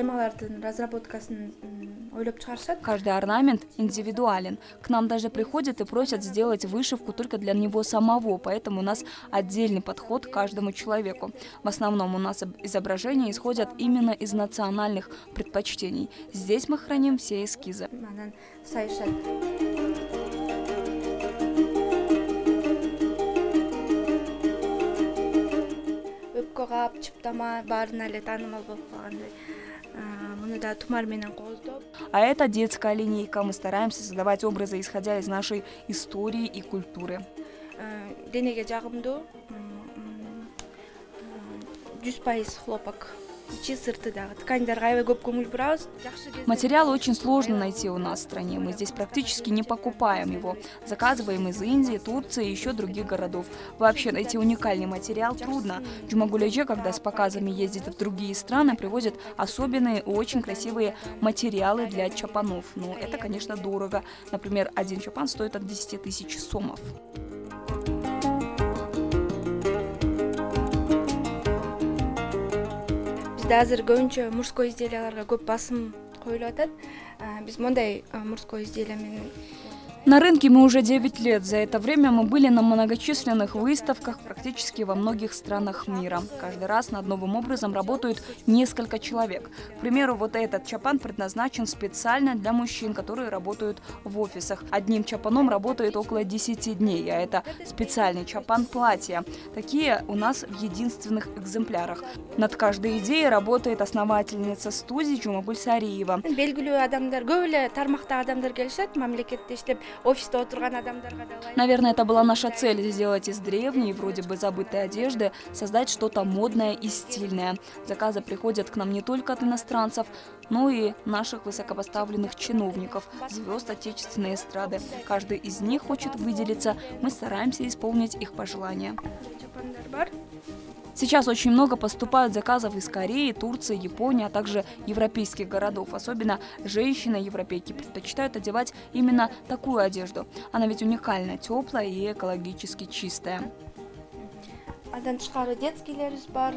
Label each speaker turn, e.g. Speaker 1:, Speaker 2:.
Speaker 1: алардын разработкасын ойлоп чыгарышат
Speaker 2: Каждый орнамент индивидуален. К нам даже приходят и просят сделать вышивку только для него самого, поэтому у нас отдельный подход к каждому человеку. В основном у нас об- изображения исходят именно из национальных предпочтений. Здесь мы храним все эскизы.
Speaker 1: анан сайышат өпкө кап чыптама баарына эле таанымал болуп калгандай А,
Speaker 2: А это детская линейка. Мы стараемся создавать образы, исходя из нашей истории и культуры.
Speaker 1: а, денеге жагымдуу жүз пайыз хлопок
Speaker 2: Материал очень сложно найти у нас в стране. Мы здесь практически не покупаем его. Заказываем из Индии, Турции и еще других городов. Вообще найти уникальный материал трудно. Джумагулеже, когда с показами ездит в другие страны, привозят особенные очень красивые материалы для чапанов. Но это, конечно, дорого. Например, один чапан стоит от 10 тысяч сомов.
Speaker 1: Бизде азыр көбүнчө мужской изделияларга көп басым коюлуп атат биз мондай а, мужской изделия менен
Speaker 2: На рынке мы уже 9 лет. За это время мы были на многочисленных выставках практически во многих странах мира. Каждый раз над новым образом работают несколько человек. К примеру, вот этот чапан предназначен специально для мужчин, которые работают в офисах. Одним чапаном работает около 10 дней, а это специальный чапан платья. Такие у нас в единственных экземплярах. Над каждой идеей работает основательница студии Чумагуль Сариева.
Speaker 1: Адамдар көп эле адамдар келишет мамлекетте иштеп офисте отурган адамдарга дагы
Speaker 2: Наверное, это была наша цель – сделать из древней, вроде бы забытой одежды, создать что-то модное и стильное. Заказы приходят к нам не только от иностранцев, но и наших высокопоставленных чиновников, звезд отечественной эстрады. Каждый из них хочет выделиться, мы стараемся исполнить их пожелания. Сейчас очень много поступают заказов из Кореи, Турции, Японии, а также европейских городов. Особенно женщины-европейки предпочитают одевать именно такую одежду. Она ведь уникальна, теплая и экологически чистая.
Speaker 1: тышкары детскийлерибиз бар